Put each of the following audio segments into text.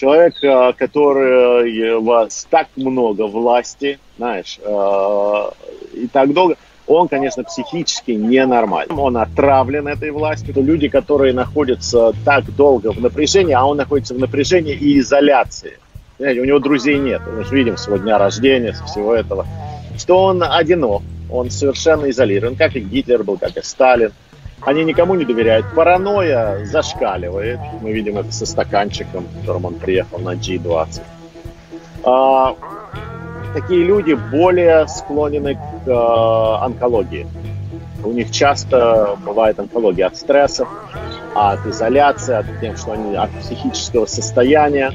человек, э, который у вас так много власти, знаешь, и так долго, он, конечно, психически ненормален. Он отравлен этой властью. Люди, которые находятся так долго в напряжении, а он находится в напряжении и изоляции. Знаете, у него друзей нет. Мы же видим с дня рождения, всего этого. Что он одинок, он совершенно изолирован, как и Гитлер был, как и Сталин. Они никому не доверяют. Паранойя зашкаливает. Мы видим это со стаканчиком, в котором он приехал на G20. А, такие люди более склонены к э, онкологии. У них часто бывает онкология от стрессов, от изоляции, от, тем, что они, от психического состояния.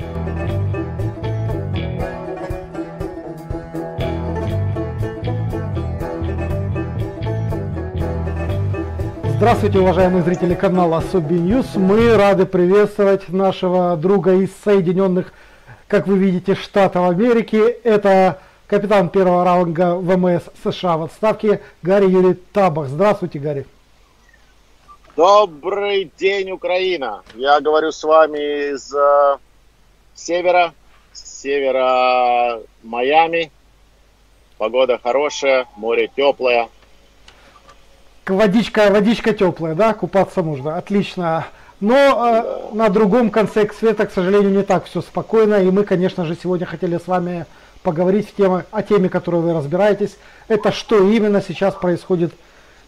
Здравствуйте, уважаемые зрители канала Sobi News. Мы рады приветствовать нашего друга из Соединенных, как вы видите, Штатов Америки. Это капитан первого ранга ВМС США в отставке Гарри Юрий Табах. Здравствуйте, Гарри. Добрый день, Украина. Я говорю с вами из э, севера, с севера Майами. Погода хорошая, море теплое. Водичка, водичка теплая, да, купаться можно, отлично. Но э, на другом конце света, к сожалению, не так все спокойно. И мы, конечно же, сегодня хотели с вами поговорить в теме, о теме, которой вы разбираетесь. Это что именно сейчас происходит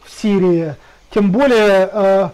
в Сирии. Тем более э,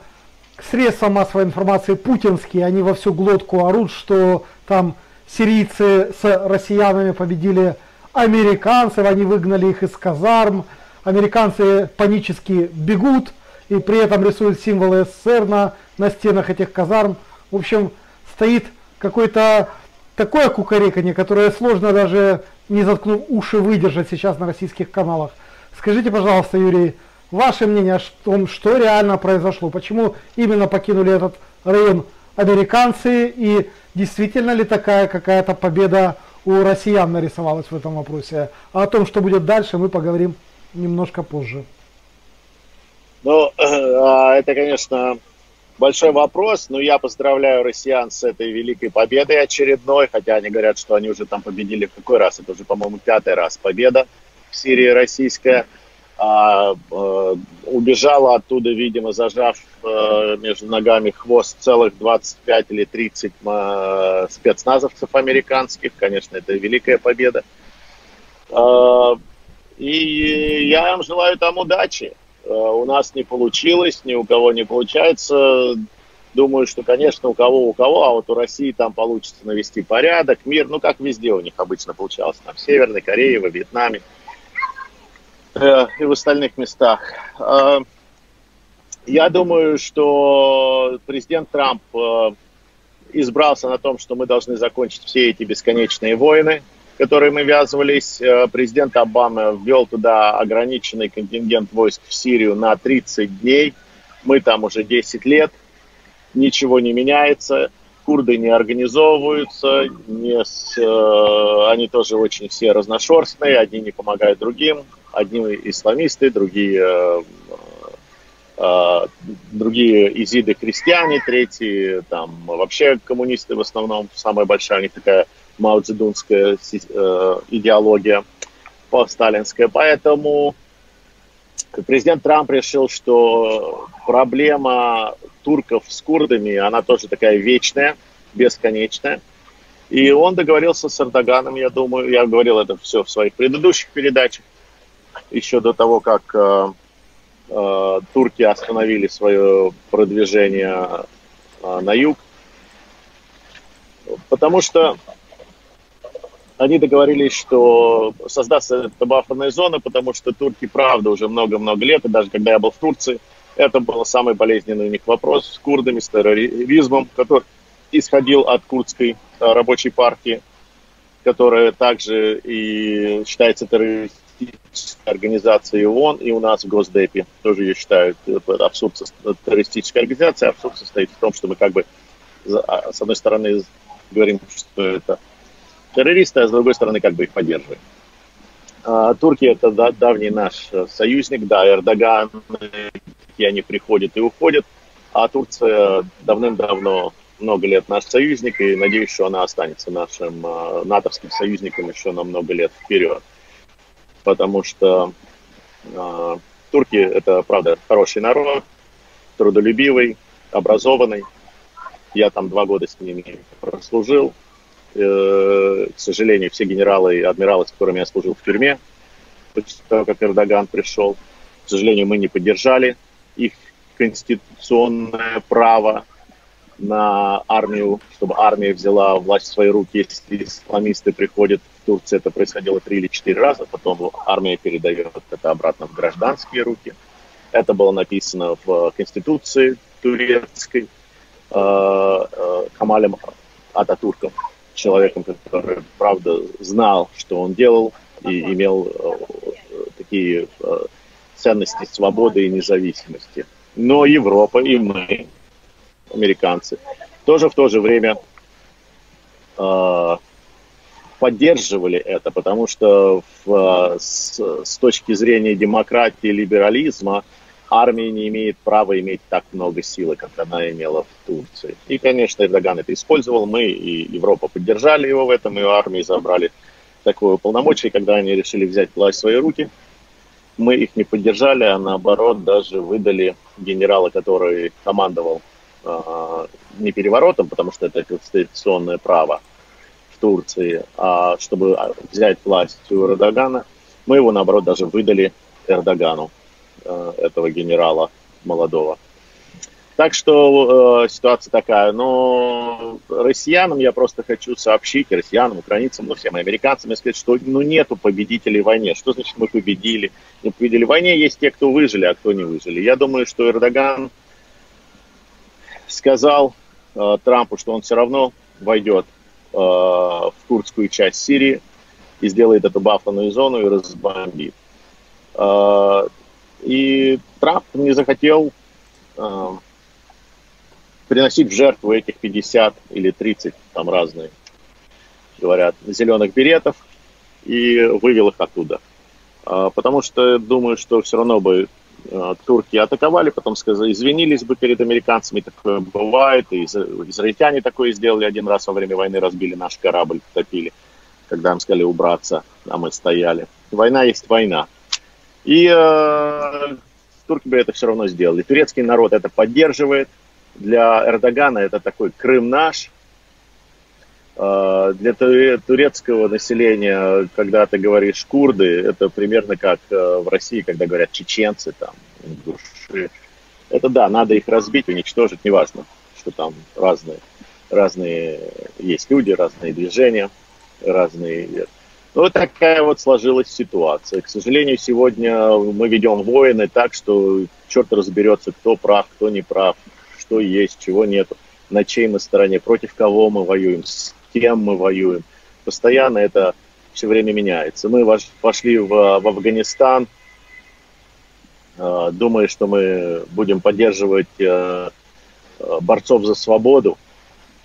средства массовой информации путинские, они во всю глотку орут, что там сирийцы с россиянами победили американцев, они выгнали их из казарм, американцы панически бегут и при этом рисуют символы СССР на, на стенах этих казарм. В общем, стоит какой-то такое кукарекание, которое сложно даже не заткнув уши выдержать сейчас на российских каналах. Скажите, пожалуйста, Юрий, ваше мнение о том, что реально произошло, почему именно покинули этот район американцы и действительно ли такая какая-то победа у россиян нарисовалась в этом вопросе. А о том, что будет дальше, мы поговорим немножко позже. Ну, а, это, конечно, большой вопрос, но я поздравляю россиян с этой великой победой очередной, хотя они говорят, что они уже там победили в какой раз, это уже, по-моему, пятый раз победа в Сирии российская. А, а, убежала оттуда, видимо, зажав а, между ногами хвост целых 25 или 30 а, спецназовцев американских. Конечно, это великая победа. А, и я им желаю там удачи. Э, у нас не получилось, ни у кого не получается. Думаю, что, конечно, у кого, у кого, а вот у России там получится навести порядок, мир, ну, как везде у них обычно получалось, там, в Северной Корее, во Вьетнаме э, и в остальных местах. Э, я думаю, что президент Трамп э, избрался на том, что мы должны закончить все эти бесконечные войны, которые мы ввязывались. Э, президент Обама ввел туда ограниченный контингент войск в Сирию на 30 дней. Мы там уже 10 лет. Ничего не меняется. Курды не организовываются. Не с, э, они тоже очень все разношерстные. Одни не помогают другим. Одни исламисты, другие э, другие изиды христиане, третьи там вообще коммунисты в основном, самая большая у них такая маоцзэдунская э, идеология посталинская. Поэтому президент Трамп решил, что проблема турков с курдами, она тоже такая вечная, бесконечная. И он договорился с Эрдоганом, я думаю, я говорил это все в своих предыдущих передачах, еще до того, как э, э, турки остановили свое продвижение э, на юг. Потому что они договорились, что создастся эта буферная зона, потому что турки, правда, уже много-много лет, и даже когда я был в Турции, это был самый болезненный у них вопрос с курдами, с терроризмом, который исходил от курдской а, рабочей партии, которая также и считается террористической организацией ООН, и у нас в Госдепе тоже ее считают это абсурд, террористической организацией. Абсурд состоит в том, что мы как бы, а, с одной стороны, говорим, что это террористы, а с другой стороны как бы их поддерживаем. А, Турки это да, давний наш союзник, да, Эрдоган, и они приходят и уходят, а Турция давным-давно много лет наш союзник, и надеюсь, что она останется нашим э, натовским союзником еще на много лет вперед. Потому что э, турки это, правда, хороший народ, трудолюбивый, образованный. Я там два года с ними прослужил. Э, к сожалению, все генералы и адмиралы, с которыми я служил в тюрьме, после того, как Эрдоган пришел, к сожалению, мы не поддержали их конституционное право на армию, чтобы армия взяла власть в свои руки, если исламисты приходят в Турцию, это происходило три или четыре раза, потом армия передает это обратно в гражданские руки. Это было написано в Конституции турецкой э, э, Камалем Ататурком, человеком, который, правда, знал, что он делал и имел э, такие ценности свободы и независимости. Но Европа и мы, американцы, тоже в то же время э, поддерживали это, потому что в, с, с точки зрения демократии и либерализма армия не имеет права иметь так много силы, как она имела в Турции. И, конечно, Эрдоган это использовал, мы и Европа поддержали его в этом, и у армии забрали такое полномочие, когда они решили взять власть в свои руки – мы их не поддержали, а наоборот даже выдали генерала, который командовал э, не переворотом, потому что это конституционное право в Турции, а чтобы взять власть у Эрдогана, мы его наоборот даже выдали Эрдогану, этого генерала молодого. Так что э, ситуация такая. Но россиянам я просто хочу сообщить, россиянам, украинцам, ну всем американцам, сказать, что ну нету победителей в войне. Что значит мы победили? Не победили в войне, есть те, кто выжили, а кто не выжили. Я думаю, что Эрдоган сказал э, Трампу, что он все равно войдет э, в курдскую часть Сирии и сделает эту баффаную зону и разбомбит. Э, и Трамп не захотел э, приносить в жертву этих 50 или 30, там разные, говорят, зеленых беретов и вывел их оттуда. А, потому что думаю, что все равно бы а, турки атаковали, потом сказали, извинились бы перед американцами, такое бывает, и израильтяне такое сделали один раз во время войны, разбили наш корабль, топили, когда им сказали убраться, а мы стояли. Война есть война. И э, турки бы это все равно сделали. Турецкий народ это поддерживает, для Эрдогана это такой Крым наш. А, для турецкого населения, когда ты говоришь курды, это примерно как э, в России, когда говорят чеченцы, там, души. Это да, надо их разбить, уничтожить, неважно, что там разные, разные есть люди, разные движения, разные... Ну, вот такая вот сложилась ситуация. К сожалению, сегодня мы ведем войны так, что черт разберется, кто прав, кто не прав что есть, чего нет, на чьей мы стороне, против кого мы воюем, с кем мы воюем. Постоянно это все время меняется. Мы пошли в, в Афганистан, э, думая, что мы будем поддерживать э, э, борцов за свободу,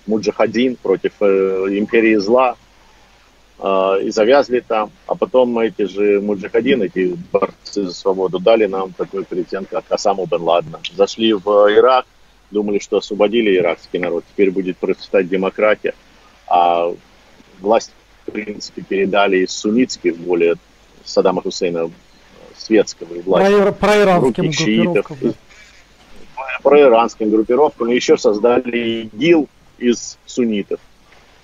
муджахадин против империи зла, и завязли там. А потом эти же муджахадин, эти борцы за свободу, дали нам такой президент, как Осаму бен Ладена. Зашли в Ирак, думали, что освободили иракский народ, теперь будет процветать демократия, а власть, в принципе, передали из суннитских, более Саддама Хусейна, светского и власти. Про, про иранским группировкам. Про иранским группировкам. И еще создали ИГИЛ из суннитов,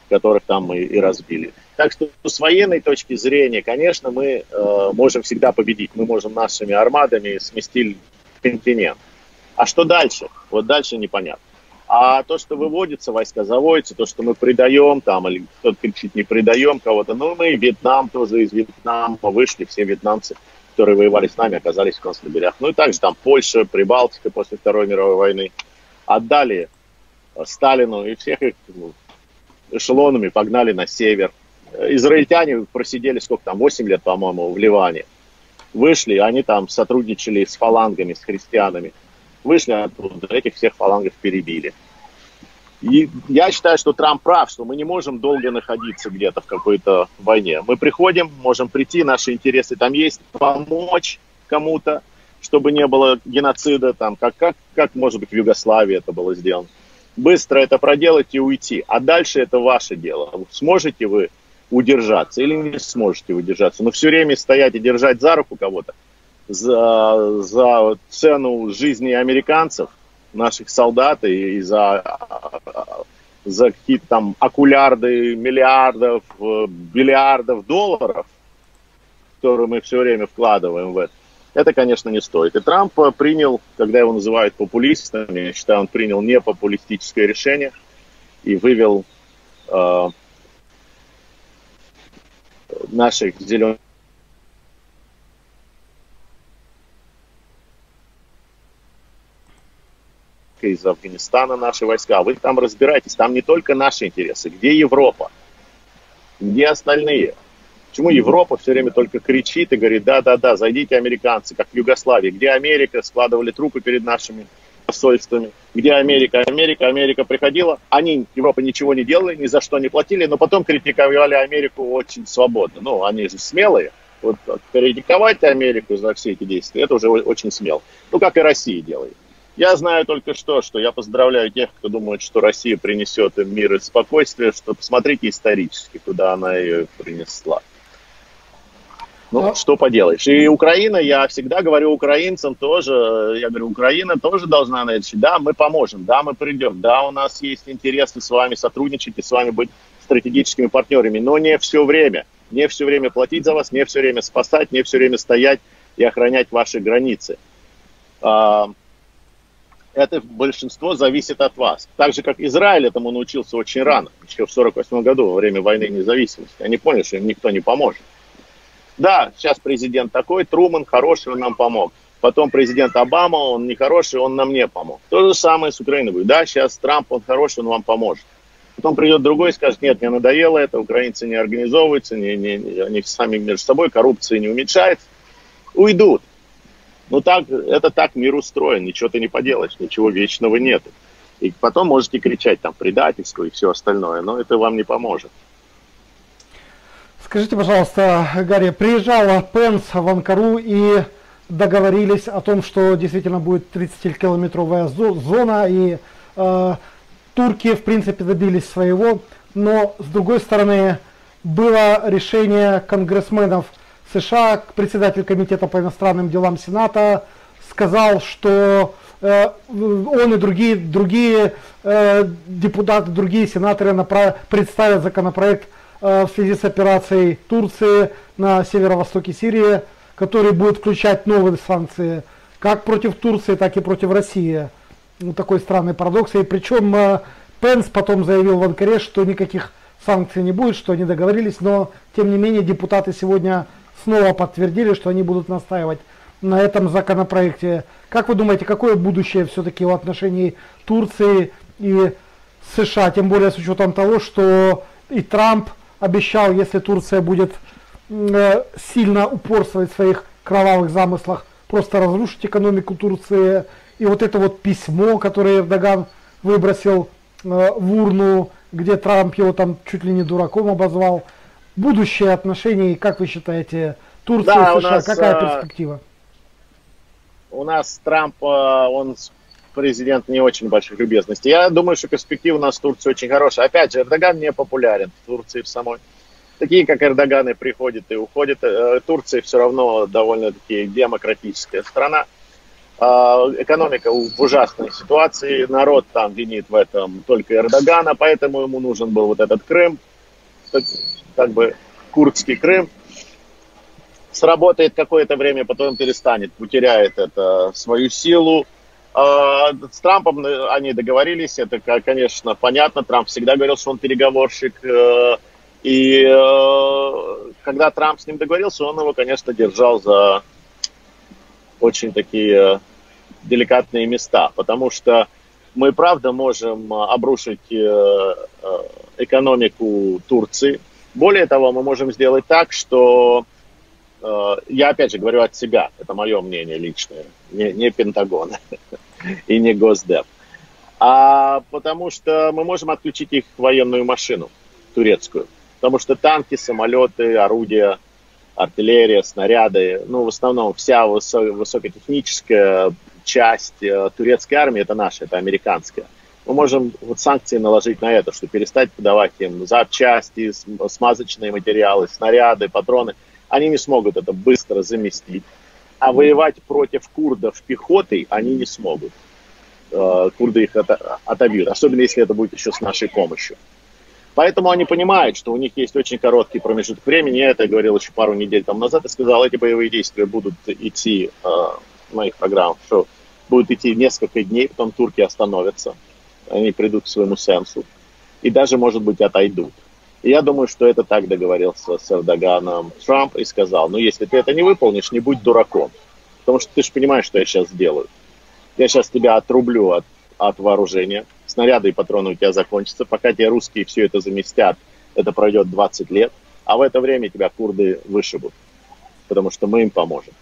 которых там мы и разбили. Так что с военной точки зрения, конечно, мы э, можем всегда победить. Мы можем нашими армадами сместить континент. А что дальше? Вот дальше непонятно. А то, что выводится, войска заводятся, то, что мы предаем там, или кто-то кричит, не предаем кого-то, ну, мы Вьетнам тоже из Вьетнама вышли, все вьетнамцы, которые воевали с нами, оказались в концлагерях. Ну и также там Польша, Прибалтика после Второй мировой войны отдали Сталину и всех их ну, эшелонами погнали на север. Израильтяне просидели сколько там, 8 лет, по-моему, в Ливане. Вышли, они там сотрудничали с фалангами, с христианами вышли оттуда, этих всех фалангов перебили. И я считаю, что Трамп прав, что мы не можем долго находиться где-то в какой-то войне. Мы приходим, можем прийти, наши интересы там есть, помочь кому-то, чтобы не было геноцида, там, как, как, как может быть в Югославии это было сделано. быстро это проделать и уйти. А дальше это ваше дело. Сможете вы удержаться или не сможете удержаться. Но все время стоять и держать за руку кого-то за, за цену жизни американцев, наших солдат и, и за, за какие-то там окулярды миллиардов, бильярдов долларов, которые мы все время вкладываем в это, это, конечно, не стоит. И Трамп принял, когда его называют популистом, я считаю, он принял не популистическое решение и вывел э, наших зеленых из Афганистана наши войска. Вы там разбирайтесь, там не только наши интересы. Где Европа? Где остальные? Почему Европа все время только кричит и говорит, да-да-да, зайдите американцы, как в Югославии. Где Америка? Складывали трупы перед нашими посольствами. Где Америка? Америка, Америка приходила. Они, Европа, ничего не делали, ни за что не платили, но потом критиковали Америку очень свободно. Ну, они же смелые. Вот критиковать Америку за все эти действия, это уже очень смело. Ну, как и Россия делает. Я знаю только что, что я поздравляю тех, кто думает, что Россия принесет им мир и спокойствие, что посмотрите исторически, куда она ее принесла. Ну, а... что поделаешь. И Украина, я всегда говорю украинцам тоже, я говорю, Украина тоже должна начать. Да, мы поможем, да, мы придем, да, у нас есть интересы с вами сотрудничать и с вами быть стратегическими партнерами, но не все время. Не все время платить за вас, не все время спасать, не все время стоять и охранять ваши границы. А, это большинство зависит от вас. Так же, как Израиль этому научился очень рано, еще в 1948 году, во время войны независимости. Они поняли, что им никто не поможет. Да, сейчас президент такой, Труман хороший, он нам помог. Потом президент Обама, он нехороший, он нам не помог. То же самое с Украиной будет. Да, сейчас Трамп, он хороший, он вам поможет. Потом придет другой и скажет, нет, мне надоело это, украинцы не организовываются, не, не, они сами между собой, коррупция не уменьшается. Уйдут. Ну так, это так мир устроен, ничего ты не поделаешь, ничего вечного нет. И потом можете кричать там предательство и все остальное, но это вам не поможет. Скажите, пожалуйста, Гарри, приезжала Пенс в Анкару и договорились о том, что действительно будет 30-километровая зона, и э, турки, в принципе, добились своего, но, с другой стороны, было решение конгрессменов США, председатель комитета по иностранным делам Сената, сказал, что э, он и другие, другие э, депутаты, другие сенаторы направ, представят законопроект в связи с операцией Турции на северо-востоке Сирии, который будет включать новые санкции как против Турции, так и против России. Ну, такой странный парадокс. И причем э, Пенс потом заявил в Анкаре, что никаких санкций не будет, что они договорились, но тем не менее депутаты сегодня снова подтвердили, что они будут настаивать на этом законопроекте. Как вы думаете, какое будущее все-таки в отношении Турции и США, тем более с учетом того, что и Трамп обещал, если Турция будет э, сильно упорствовать в своих кровавых замыслах, просто разрушить экономику Турции. И вот это вот письмо, которое Эрдоган выбросил э, в урну, где Трамп его там чуть ли не дураком обозвал. Будущее отношений, как вы считаете, Турция да, и США, нас, какая э, перспектива? У нас Трамп, он президент не очень больших любезностей. Я думаю, что перспектива у нас в Турции очень хорошая. Опять же, Эрдоган не популярен в Турции в самой. Такие, как Эрдоганы, приходят и уходят. Э, Турция все равно довольно-таки демократическая страна. А, экономика в ужасной ситуации. Народ там винит в этом только Эрдогана, поэтому ему нужен был вот этот Крым, как бы курдский Крым. Сработает какое-то время, потом перестанет, потеряет это свою силу с Трампом э, они договорились, это, конечно, понятно. Трамп всегда говорил, что он переговорщик. Э, и э, когда Трамп с ним договорился, он его, конечно, держал за очень такие деликатные места, потому что мы, правда, можем обрушить экономику Турции. Более того, мы можем сделать так, что я опять же говорю от себя, это мое мнение личное, не, не Пентагон и не Госдеп. А потому что мы можем отключить их военную машину турецкую. Потому что танки, самолеты, орудия, артиллерия, снаряды, ну, в основном вся высокотехническая часть э, турецкой армии, это наша, это американская. мы можем вот санкции наложить на это, что перестать подавать им запчасти, смазочные материалы, снаряды, патроны. Они не смогут это быстро заместить. А воевать против курдов пехотой они не смогут. Э, курды их отобьют, особенно если это будет еще с нашей помощью. Поэтому они понимают, что у них есть очень короткий промежуток времени. Я это говорил еще пару недель тому назад и сказал, эти боевые действия будут идти э, в моих программах, что будут идти несколько дней, потом турки остановятся, они придут к своему сенсу и даже, может быть, отойдут. Я думаю, что это так договорился с Эрдоганом Трамп и сказал, ну, если ты это не выполнишь, не будь дураком. Потому что ты же понимаешь, что я сейчас сделаю. Я сейчас тебя отрублю от, от вооружения, снаряды и патроны у тебя закончатся. Пока тебе русские все это заместят, это пройдет 20 лет. А в это время тебя курды вышибут, потому что мы им поможем.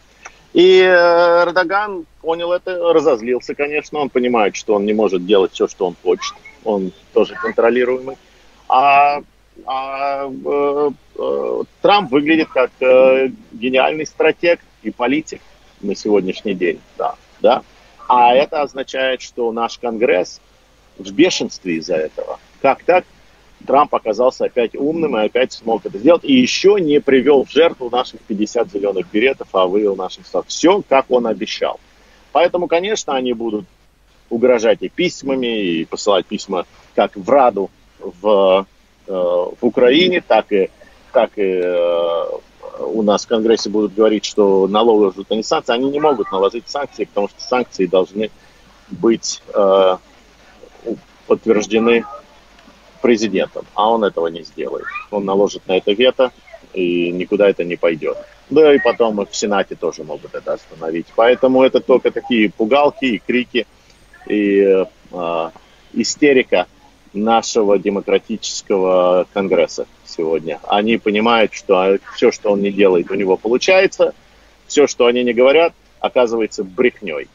И э, Эрдоган понял это, разозлился, конечно. Он понимает, что он не может делать все, что он хочет. Он тоже контролируемый. А, а э, э, Трамп выглядит как э, гениальный стратег и политик на сегодняшний день. Да, да. А это означает, что наш Конгресс в бешенстве из-за этого. Как так? Трамп оказался опять умным и опять смог это сделать. И еще не привел в жертву наших 50 зеленых беретов, а вывел наших сад. Все, как он обещал. Поэтому, конечно, они будут угрожать и письмами, и посылать письма как в Раду в, в Украине, так и, так и э, у нас в Конгрессе будут говорить, что наложат они санкции. Они не могут наложить санкции, потому что санкции должны быть э, подтверждены президентом, а он этого не сделает. Он наложит на это вето, и никуда это не пойдет. Да и потом в Сенате тоже могут это остановить. Поэтому это только такие пугалки и крики, и э, истерика нашего демократического конгресса сегодня. Они понимают, что все, что он не делает, у него получается, все, что они не говорят, оказывается брехней.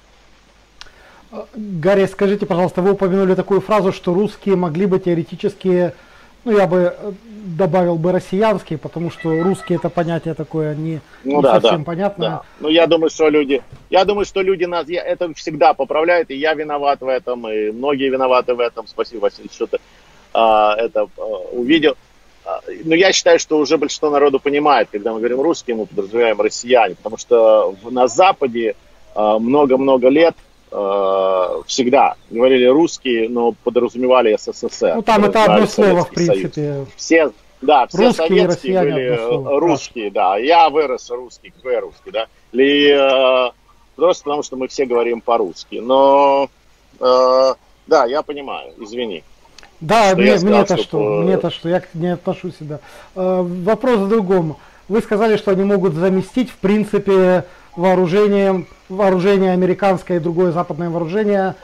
Гарри, скажите, пожалуйста, вы упомянули такую фразу, что русские могли бы теоретически, ну я бы э, добавил бы россиянские, потому что русские это понятие такое не, ну, не да, совсем да, понятное. Да. Ну я думаю, что люди, я думаю, что люди нас, я, это всегда поправляют, и я виноват в этом, и многие виноваты в этом. Спасибо, Василий, что ты а, это а, увидел. А, но я считаю, что уже большинство народу понимает, когда мы говорим русские, мы подразумеваем россияне, потому что на Западе а, много-много лет всегда говорили русские, но подразумевали СССР. Ну там это одно слово, в принципе. Союз. Все, да, все русские советские были русские, да. Я вырос русский, я русский, да. Или, э, просто потому, что мы все говорим по-русски. Но, э, да, я понимаю, извини. Да, мне, мне это что, мне это что, я не отношу себя. Э, вопрос в другом. Вы сказали, что они могут заместить, в принципе, вооружением, вооружение американское и другое западное вооружение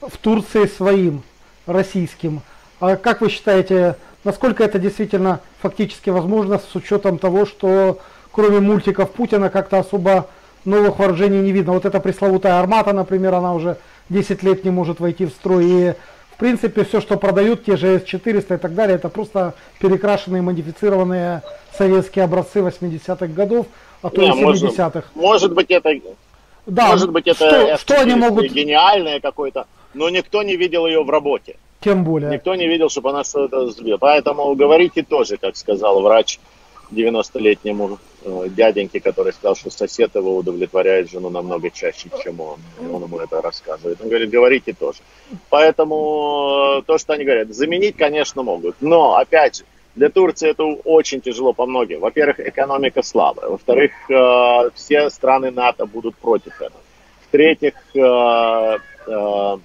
в Турции своим, российским. А как вы считаете, насколько это действительно фактически возможно с учетом того, что кроме мультиков Путина как-то особо новых вооружений не видно. Вот эта пресловутая армата, например, она уже 10 лет не может войти в строй. И в принципе все, что продают, те же С-400 и так далее, это просто перекрашенные, модифицированные советские образцы 80-х годов а то и 70-х. Может быть, это, да, может быть, это что, что они могут... гениальное какое-то, но никто не видел ее в работе. Тем более. Никто не видел, чтобы она что-то сбила. Поэтому говорите тоже, как сказал врач 90-летнему э, дяденьке, который сказал, что сосед его удовлетворяет жену намного чаще, чем он. И он ему это рассказывает. Он говорит, говорите тоже. Поэтому э, то, что они говорят, заменить, конечно, могут. Но, опять же, для Турции это очень тяжело по многим. Во-первых, экономика слабая. Во-вторых, э, все страны НАТО будут против этого. В-третьих, э, э,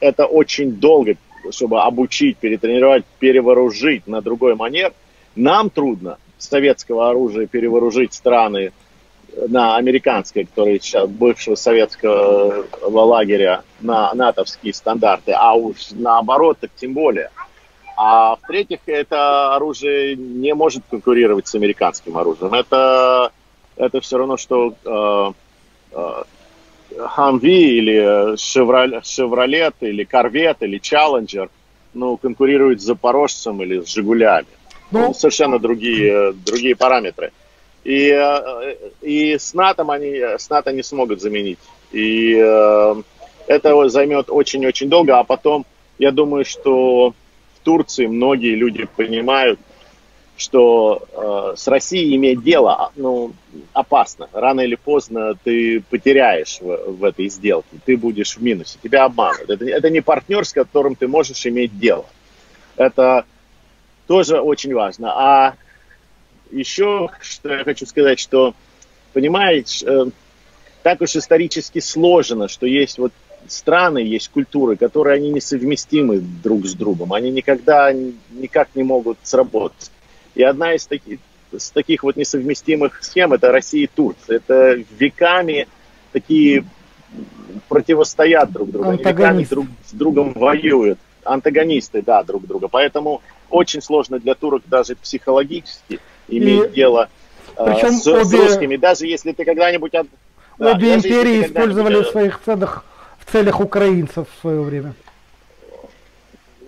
это очень долго, чтобы обучить, перетренировать, перевооружить на другой манер. Нам трудно советского оружия перевооружить страны на американское, которые сейчас бывшего советского лагеря, на натовские стандарты, а уж наоборот, так тем более. А в-третьих, это оружие не может конкурировать с американским оружием. Это, это все равно, что э, э, Humvee или Chevrolet или Corvette или Challenger ну, конкурируют с Запорожцем или с Жигулями. Ну, совершенно другие, другие параметры. И, э, и с НАТО они с НАТО не смогут заменить. И э, это займет очень-очень долго, а потом я думаю, что Турции многие люди понимают, что э, с Россией иметь дело а, ну, опасно. Рано или поздно ты потеряешь в, в этой сделке, ты будешь в минусе, тебя обманут. Это, это не партнер, с которым ты можешь иметь дело. Это тоже очень важно. А еще, что я хочу сказать, что, понимаете, э, так уж исторически сложено, что есть вот страны, есть культуры, которые они несовместимы друг с другом. Они никогда никак не могут сработать. И одна из таких, из таких вот несовместимых схем это Россия и Турция. Это веками такие противостоят друг другу, они веками друг с другом воюют. Антагонисты, да, друг друга. Поэтому очень сложно для турок даже психологически иметь и... дело Причем с, обе... с русскими. Даже если ты когда-нибудь... От... Обе да, империи использовали в своих целях, целях украинцев в свое время.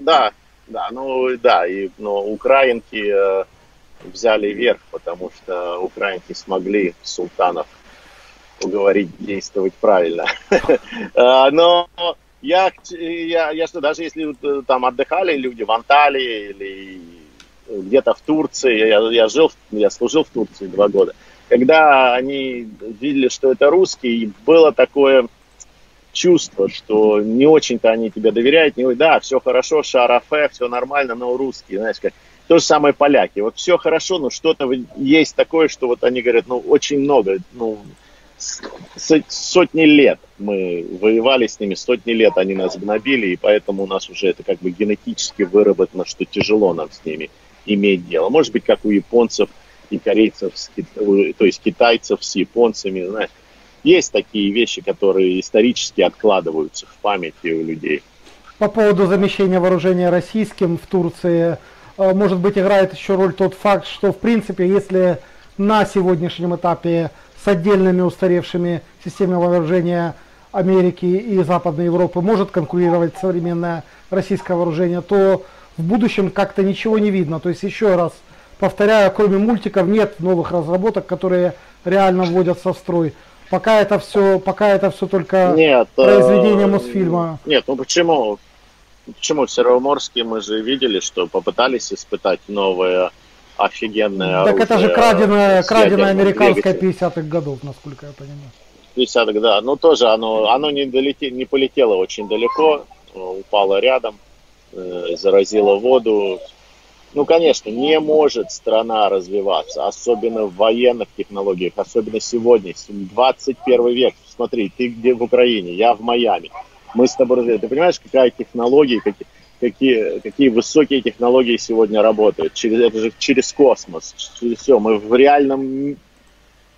Да, да, ну да, и но ну, украинки э, взяли верх, потому что украинки смогли султанов уговорить действовать правильно. А, но я, я, я что, даже если э, там отдыхали люди в Анталии или где-то в Турции, я, я жил, я служил в Турции два года, когда они видели, что это русский, было такое чувство, что не очень-то они тебе доверяют, не, да, все хорошо, шарафе, все нормально, но русские, знаешь, как то же самое поляки. Вот все хорошо, но что-то есть такое, что вот они говорят, ну, очень много, ну, сотни лет мы воевали с ними, сотни лет они нас гнобили, и поэтому у нас уже это как бы генетически выработано, что тяжело нам с ними иметь дело. Может быть, как у японцев и корейцев, то есть китайцев с японцами, знаешь. Есть такие вещи, которые исторически откладываются в памяти у людей. По поводу замещения вооружения российским в Турции, э, может быть, играет еще роль тот факт, что, в принципе, если на сегодняшнем этапе с отдельными устаревшими системами вооружения Америки и Западной Европы может конкурировать современное российское вооружение, то в будущем как-то ничего не видно. То есть еще раз повторяю, кроме мультиков нет новых разработок, которые реально вводятся в строй. Пока это все, пока это все только нет, произведение э, Мосфильма. Нет, ну почему? Почему в Североморске мы же видели, что попытались испытать новое офигенное Так оружие, это же краденое, краденое американское 50-х годов, насколько я понимаю. 50-х, да. Ну тоже оно, оно не, долете, не полетело очень далеко, упало рядом, э, заразило воду. Ну, конечно, не может страна развиваться, особенно в военных технологиях, особенно сегодня, 21 век. Смотри, ты где в Украине, я в Майами. Мы с тобой развиваем. Ты понимаешь, какая технология, какие, какие, какие высокие технологии сегодня работают. Через, это же через космос. Через все. Мы в реальном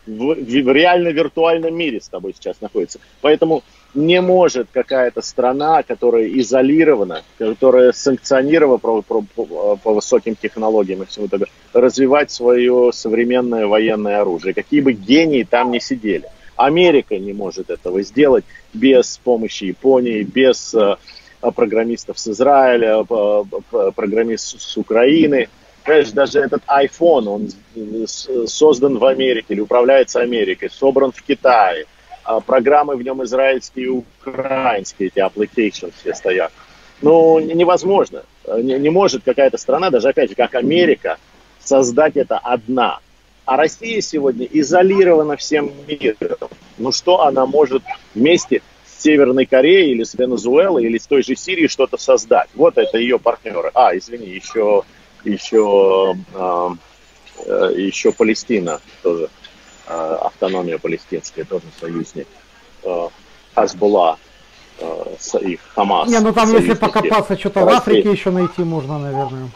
в, в реально виртуальном мире с тобой сейчас находится. Поэтому не может какая-то страна, которая изолирована, которая санкционирована по, по, по, высоким технологиям и всему такому, развивать свое современное военное оружие. Какие бы гении там не сидели. Америка не может этого сделать без помощи Японии, без э, программистов с Израиля, программист с Украины. Знаешь, даже этот iPhone, он создан в Америке или управляется Америкой, собран в Китае. А программы в нем израильские и украинские, эти applications все стоят. Ну, невозможно. Не, не может какая-то страна, даже опять же, как Америка, создать это одна. А Россия сегодня изолирована всем миром. Ну что она может вместе Северной Кореи или с Венесуэлой или с той же Сирии что-то создать. Вот это ее партнеры. А, извини, еще, еще, э, еще Палестина тоже, автономия палестинская, тоже союзник. Э, Хазбулла, э, их Хамас. Не, ну там если покопаться, что-то в Африке еще найти можно, наверное.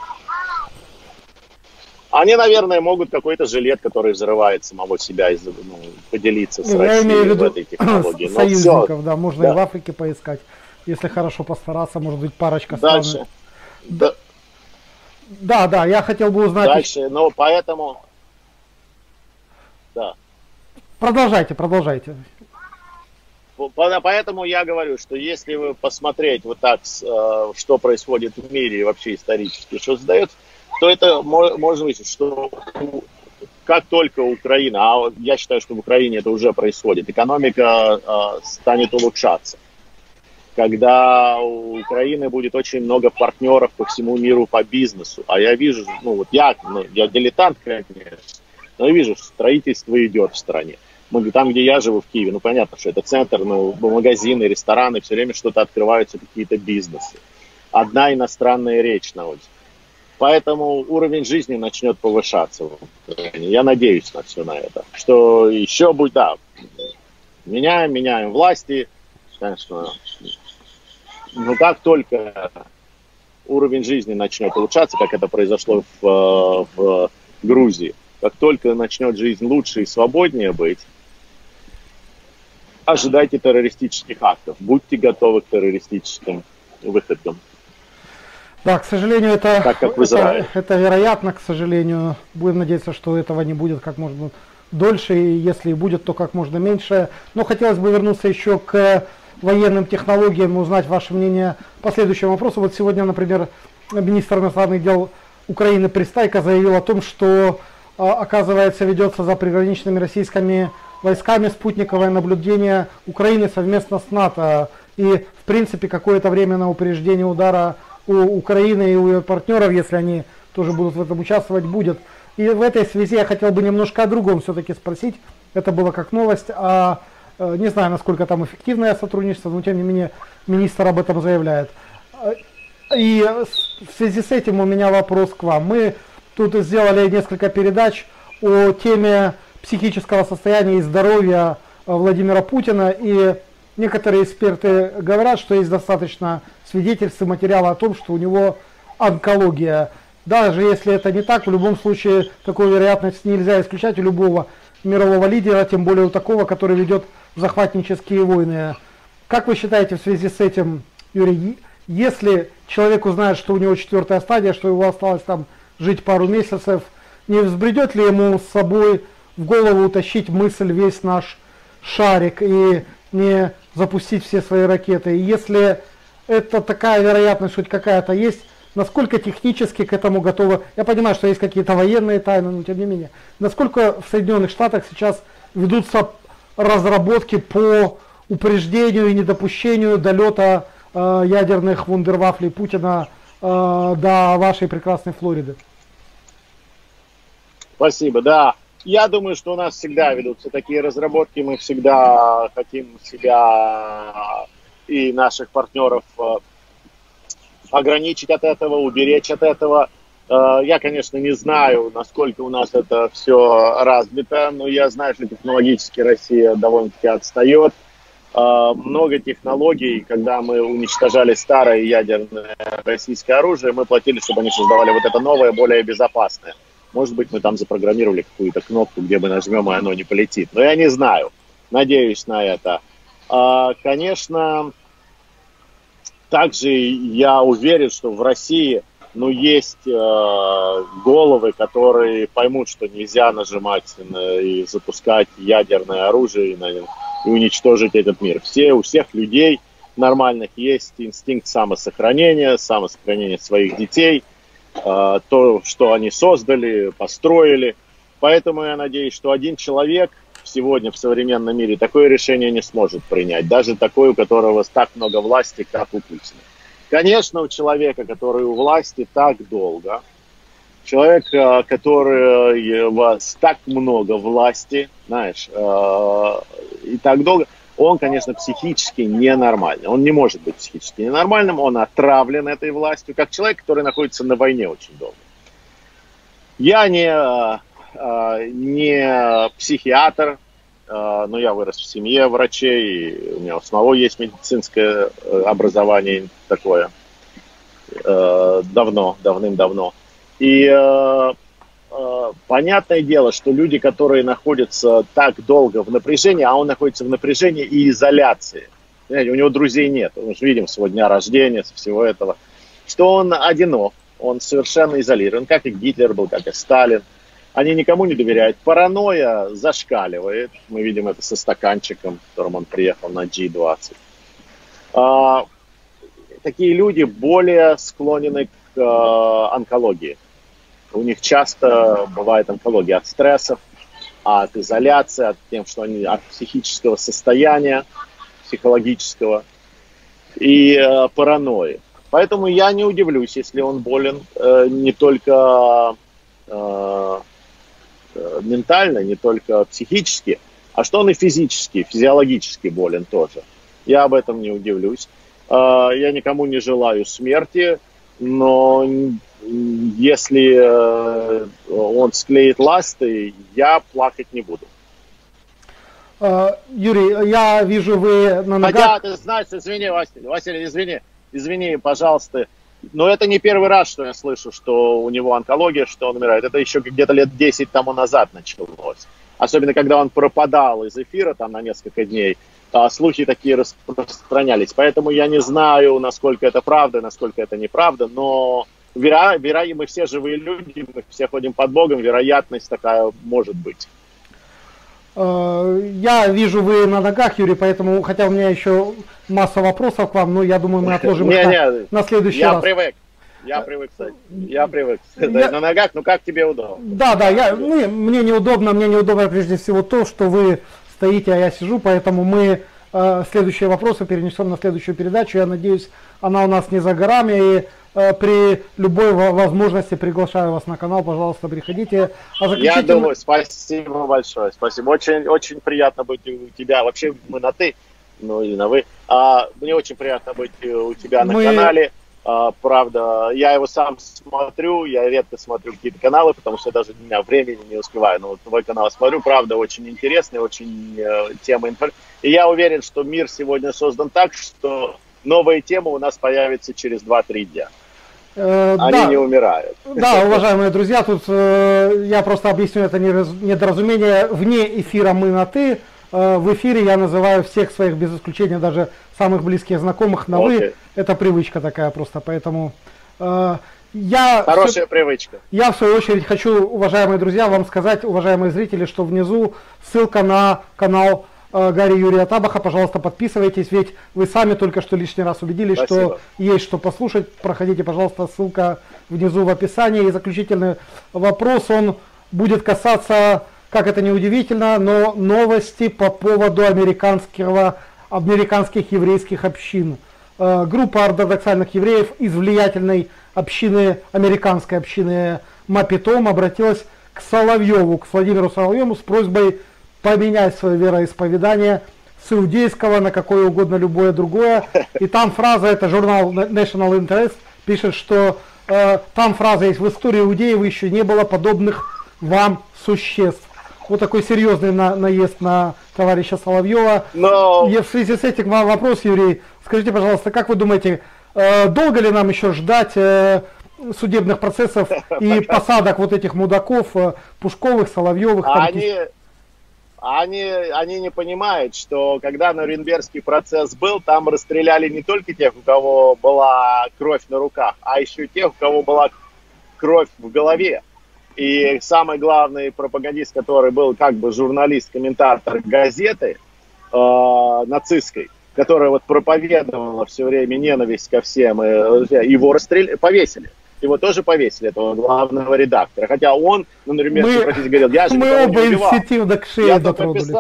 Они, наверное, могут какой-то жилет, который взрывает самого себя, ну, поделиться с Я Россией имею в, виду в этой технологии. Но союзников, все. да, можно да. и в Африке поискать. Если хорошо постараться, может быть, парочка Дальше. стран. Да. да, да, я хотел бы узнать... Дальше, ну, поэтому... Да. Продолжайте, продолжайте. Поэтому я говорю, что если вы посмотреть вот так, э, что происходит в мире и вообще исторически, что задается то это можно видеть, что как только Украина, а я считаю, что в Украине это уже происходит, экономика э, станет улучшаться. когда у Украины будет очень много партнеров по всему миру по бизнесу. А я вижу, ну вот я, ну, я дилетант, конечно, но я вижу, что строительство идет в стране. Там, где я живу, в Киеве, ну понятно, что это центр, ну, магазины, рестораны, все время что-то открываются, какие-то бизнесы. Одна иностранная речь на улице. Поэтому уровень жизни начнет повышаться. Я надеюсь на все на это. Что еще будет, да, меняем, меняем власти, конечно. Но как только уровень жизни начнет улучшаться, как это произошло в, в Грузии, как только начнет жизнь лучше и свободнее быть, ожидайте террористических актов. Будьте готовы к террористическим выходкам. Да, к сожалению, это, так, как это, это вероятно, к сожалению. Будем надеяться, что этого не будет как можно дольше, и если и будет, то как можно меньше. Но хотелось бы вернуться еще к военным технологиям и узнать ваше мнение по следующему вопросу. Вот сегодня, например, министр иностранных дел Украины Пристайко заявил о том, что, а, оказывается, ведется за приграничными российскими войсками спутниковое наблюдение Украины совместно с НАТО. И, в принципе, какое-то время на упреждение удара у Украины и у ее партнеров, если они тоже будут в этом участвовать, будет. И в этой связи я хотел бы немножко о другом все-таки спросить. Это было как новость, а э, не знаю, насколько там эффективное сотрудничество, но тем не менее министр об этом заявляет. И в связи с этим у меня вопрос к вам. Мы тут сделали несколько передач о теме психического состояния и здоровья Владимира Путина, и некоторые эксперты говорят, что есть достаточно свидетельств и материала о том, что у него онкология. Даже если это не так, в любом случае такую вероятность нельзя исключать у любого мирового лидера, тем более у такого, который ведет захватнические войны. Как вы считаете в связи с этим, Юрий, если человек узнает, что у него четвертая стадия, что его осталось там жить пару месяцев, не взбредет ли ему с собой в голову утащить мысль весь наш шарик и не запустить все свои ракеты? И если это такая вероятность хоть какая-то есть, насколько технически к этому готовы. Я понимаю, что есть какие-то военные тайны, но тем не менее. Насколько в Соединенных Штатах сейчас ведутся разработки по упреждению и недопущению долета э, ядерных вундервафлей Путина э, до вашей прекрасной Флориды? Спасибо, да. Я думаю, что у нас всегда ведутся такие разработки, мы всегда хотим себя и наших партнеров э, ограничить от этого, уберечь от этого. Э, я, конечно, не знаю, насколько у нас это все развито, но я знаю, что технологически Россия довольно-таки отстает. Э, много технологий, когда мы уничтожали старое ядерное российское оружие, мы платили, чтобы они создавали вот это новое, более безопасное. Может быть, мы там запрограммировали какую-то кнопку, где мы нажмем, и оно не полетит. Но я не знаю. Надеюсь на это. А, конечно, также я уверен, что в России ну, есть э, головы, которые поймут, что нельзя нажимать на, и запускать ядерное оружие и, на, и уничтожить этот мир. Все, у всех людей нормальных есть инстинкт самосохранения, самосохранения своих детей, то, что они создали, построили. Поэтому я надеюсь, что один человек – сегодня в современном мире такое решение не сможет принять, даже такой, у которого так много власти, как у Путина. Конечно, у человека, который у власти так долго, человек, э, который у вас так много власти, знаешь, э, и так долго, он, конечно, психически ненормальный. Он не может быть психически ненормальным, он отравлен этой властью, как человек, который находится на войне очень долго. Я не э, Э, не психиатр, э, но я вырос в семье врачей, и у меня у самого есть медицинское образование такое давно, давным-давно. И понятное дело, что люди, которые находятся так долго в напряжении, а он находится в напряжении и изоляции, Знаете, у него друзей нет, мы же видим с его дня рождения, всего этого, что он одинок, он совершенно изолирован, как и Гитлер был, как и Сталин – они никому не доверяют. Паранойя зашкаливает. Мы видим это со стаканчиком, которым он приехал на G20. А, такие люди более склонены к а, онкологии. У них часто бывает онкология от стрессов, от изоляции, от тем, что они от психического состояния, психологического. и э, паранойи. Поэтому я не удивлюсь, если он болен э, не только э, э, ментально, не только психически, а что он и физически, физиологически болен тоже. Я об этом не удивлюсь. Э, я никому не желаю смерти, но если э, он склеит ласты, я плакать не буду. Э, Юрий, я вижу, вы на ногах... Хотя, ты знаешь, извини, Василий, Василий, извини, извини, пожалуйста, но это не первый раз, что я слышу, что у него онкология, что он умирает. Это еще где-то лет 10 тому назад началось. Особенно, когда он пропадал из эфира там на несколько дней, а слухи такие распространялись. Поэтому я не знаю, насколько это правда, насколько это неправда, но веро, веро, мы все живые люди, мы все ходим под Богом, вероятность такая может быть. Э, я вижу, вы на ногах, Юрий, поэтому, хотя у меня еще масса вопросов к вам, но я думаю, мы отложим их на, на следующий я раз. привык. Я привык, кстати. Я привык. Я... На ногах, ну как тебе удобно? Да, да, я, ну, мне неудобно, мне неудобно прежде всего то, что вы стоите, а я сижу, поэтому мы э, следующие вопросы перенесем на следующую передачу. Я надеюсь, она у нас не за горами, и э, при любой возможности приглашаю вас на канал, пожалуйста, приходите. А заключительно... Я думаю, спасибо большое, спасибо. Очень, очень приятно быть у тебя. Вообще мы на ты, ну и на вы. А, мне очень приятно быть у тебя на мы... канале. А, правда, я его сам смотрю, я редко смотрю какие-то каналы, потому что даже у меня времени не успеваю. Но вот твой канал смотрю, правда, очень интересный, очень э, тема информации. И я уверен, что мир сегодня создан так, что новая тема у нас появится через 2-3 дня. Э, Они да, не умирают. Да, уважаемые друзья, тут э, я просто объясню это недоразумение. Вне эфира мы на ты. Э, в эфире я называю всех своих, без исключения даже самых близких знакомых на okay. вы. Это привычка такая просто, поэтому... Э, я Хорошая в, привычка. Я, в свою очередь, хочу, уважаемые друзья, вам сказать, уважаемые зрители, что внизу ссылка на канал Гарри Юрия Табаха. Пожалуйста, подписывайтесь, ведь вы сами только что лишний раз убедились, Спасибо. что есть что послушать. Проходите, пожалуйста, ссылка внизу в описании. И заключительный вопрос, он будет касаться, как это не удивительно, но новости по поводу американского, американских еврейских общин. Э, группа ортодоксальных евреев из влиятельной общины, американской общины Мапитом обратилась к Соловьеву, к Владимиру Соловьеву с просьбой поменять свое вероисповедание с иудейского на какое угодно любое другое. И там фраза, это журнал National Interest, пишет, что э, там фраза есть, в истории иудеев еще не было подобных вам существ. Вот такой серьезный на, наезд на товарища Соловьева. Но... И в связи с этим вопрос, Юрий, Скажите, пожалуйста, как вы думаете, э, долго ли нам еще ждать э, судебных процессов и посадок вот этих мудаков, э, Пушковых, Соловьевых? Они, они, они не понимают, что когда Нюрнбергский процесс был, там расстреляли не только тех, у кого была кровь на руках, а еще тех, у кого была кровь в голове. И самый главный пропагандист, который был как бы журналист, комментатор газеты э, нацистской, которая вот проповедовала все время ненависть ко всем, и его расстрел... повесили. Его тоже повесили, этого главного редактора. Хотя он, ну, например, мы, говорил, я же Мы оба инститивно к шее дотронулись.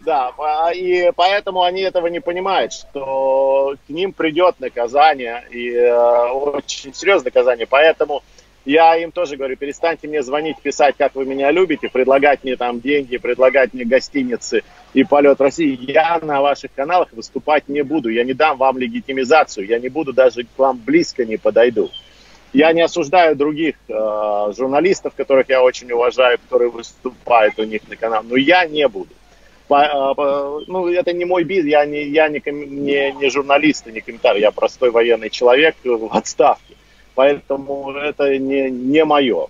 Да, и поэтому они этого не понимают, что к ним придет наказание, и э, очень серьезное наказание. Поэтому я им тоже говорю, перестаньте мне звонить, писать, как вы меня любите, предлагать мне там деньги, предлагать мне гостиницы и полет в России. Я на ваших каналах выступать не буду, я не дам вам легитимизацию, я не буду даже к вам близко не подойду. Я не осуждаю других э, журналистов, которых я очень уважаю, которые выступают у них на канале, но я не буду. По, э, по, ну, это не мой бизнес, я не, я не, не, не журналист, не комментарий, я простой военный человек в отставке поэтому это не, не мое.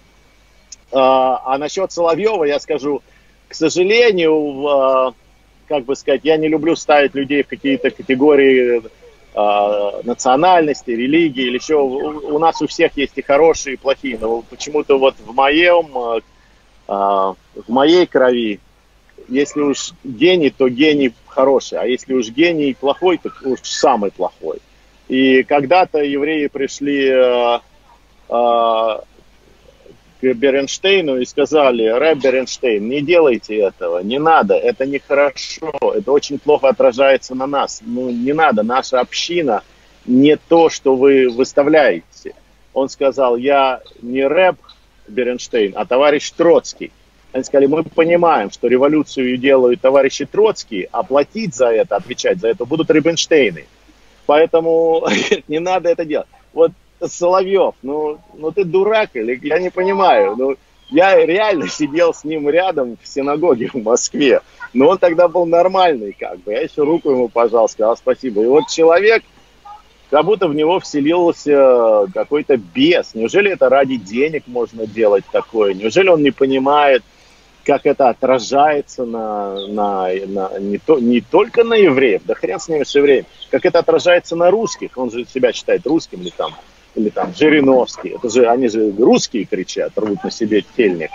А, а насчет Соловьева я скажу, к сожалению, а, как бы сказать, я не люблю ставить людей в какие-то категории а, национальности, религии или еще. У нас у всех есть и хорошие, и плохие, но почему-то вот в моем, в моей крови, если уж гений, то гений хороший, а если уж гений плохой, то уж самый плохой. И когда-то евреи пришли э, э, к Беренштейну и сказали, Рэб Беренштейн, не делайте этого, не надо, это нехорошо, это очень плохо отражается на нас. Ну, не надо, наша община не то, что вы выставляете. Он сказал, я не Рэб Беренштейн, а товарищ Троцкий. Они сказали, мы понимаем, что революцию делают товарищи Троцкие, а платить за это, отвечать за это будут Рибенштейны. Поэтому не надо это делать. Вот Соловьев, ну, ну ты дурак или я не понимаю. Ну, я реально сидел с ним рядом в синагоге в Москве. Но он тогда был нормальный, как бы. Я еще руку ему пожал, сказал спасибо. И вот человек, как будто в него вселился какой-то бес. Неужели это ради денег можно делать такое? Неужели он не понимает, как это отражается на, на, на не, то, не только на евреев, да хрен с ними с евреями, как это отражается на русских. Он же себя считает русским или там или там Жириновский, это же, они же русские кричат, рвут на себе тельник,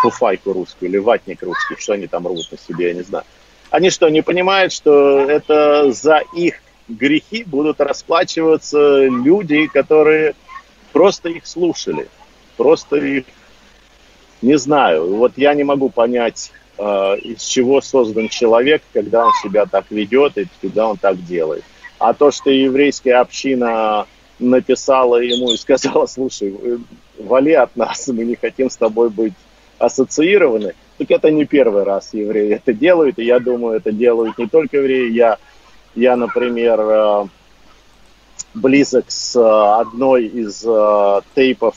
фуфайку русскую или ватник русский, что они там рвут на себе, я не знаю. Они что, не понимают, что это за их грехи будут расплачиваться люди, которые просто их слушали, просто их, не знаю, вот я не могу понять, э, из чего создан человек, когда он себя так ведет и когда он так делает. А то, что еврейская община написала ему и сказала, слушай, вали от нас, мы не хотим с тобой быть ассоциированы. Так это не первый раз евреи это делают, и я думаю, это делают не только евреи. Я, я например, э, близок с э, одной из э, тейпов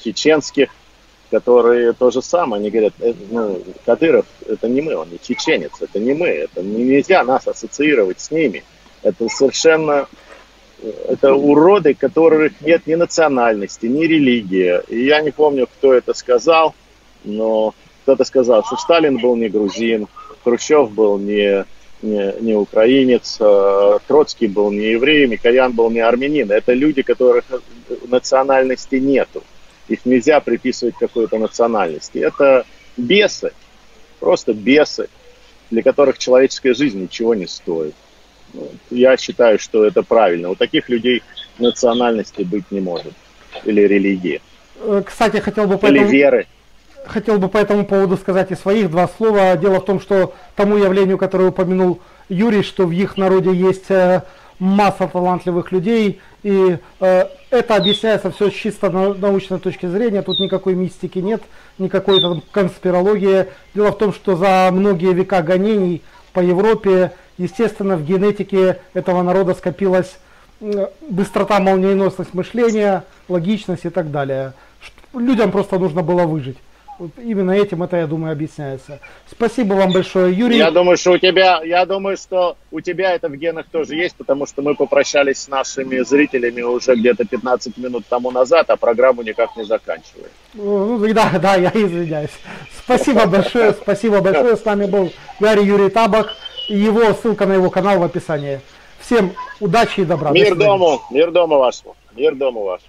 чеченских, которые то же самое, они говорят, ну, Кадыров, это не мы, он не чеченец, это не мы, это нельзя нас ассоциировать с ними. Это совершенно это уроды, которых нет ни национальности, ни религии. И я не помню, кто это сказал, но кто-то сказал, что Сталин был не грузин, Хрущев был не, не, не украинец, э, Троцкий был не еврей, Микоян был не армянин. Это люди, которых национальности нету. Их нельзя приписывать какой-то национальности. Это бесы, просто бесы, для которых человеческая жизнь ничего не стоит. Я считаю, что это правильно. У таких людей национальности быть не может. Или религии. Э, кстати, хотел бы по Или этому... веры. Хотел бы по этому поводу сказать и своих два слова. Дело в том, что тому явлению, которое упомянул Юрий, что в их народе есть э, масса талантливых людей, и э, это объясняется все с чисто научной точки зрения, тут никакой мистики нет, никакой там конспирологии. Дело в том, что за многие века гонений по Европе Естественно, в генетике этого народа скопилась быстрота, молниеносность мышления, логичность и так далее. Людям просто нужно было выжить. Вот именно этим это, я думаю, объясняется. Спасибо вам большое, Юрий. Я думаю, что у тебя, я думаю, что у тебя это в генах тоже есть, потому что мы попрощались с нашими зрителями уже где-то 15 минут тому назад, а программу никак не заканчиваем. Ну, да, да, я извиняюсь. Спасибо большое, спасибо большое. С нами был Гарри Юрий Табак его ссылка на его канал в описании. Всем удачи и добра. Мир дому, мир дому вашему, мир дому вашему.